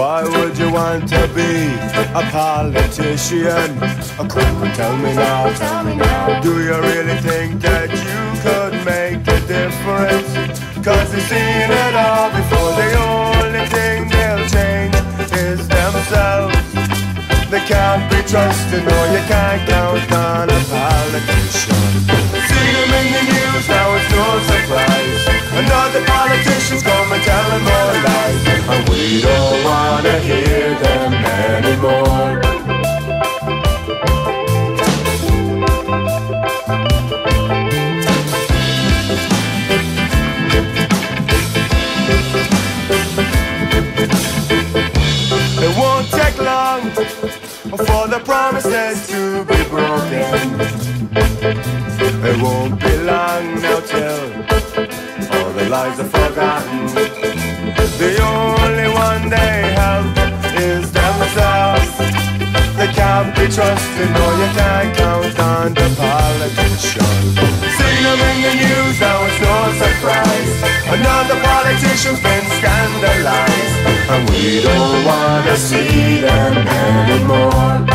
Why would you want to be a politician? A quick tell me now, tell me now. Do you really think that you could make a difference? Cause you've seen it all before. The only thing they'll change is themselves. They can't be trusted, no, you can't count on a politician. See for the promises to be broken. It won't be long now till all the lies are forgotten. The only one they have is themselves. They can't be trusted, no, you can't count on the politician. See them in the news, now it's no surprise. Another politician's been we don't wanna see them anymore.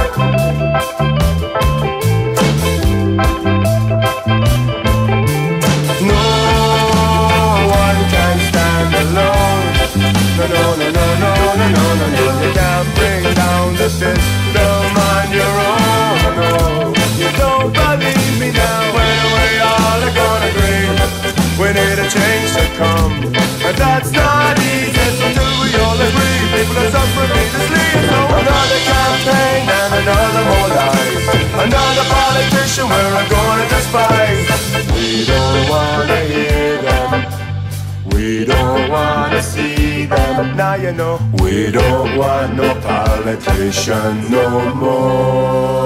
Needlessly. So another campaign and another more lies. Another politician we're gonna despise. We don't wanna hear them. We don't wanna see them. Now you know we don't want no politician no more.